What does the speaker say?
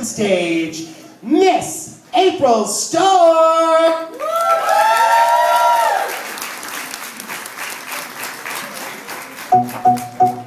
the stage, Miss April Stark! Woo!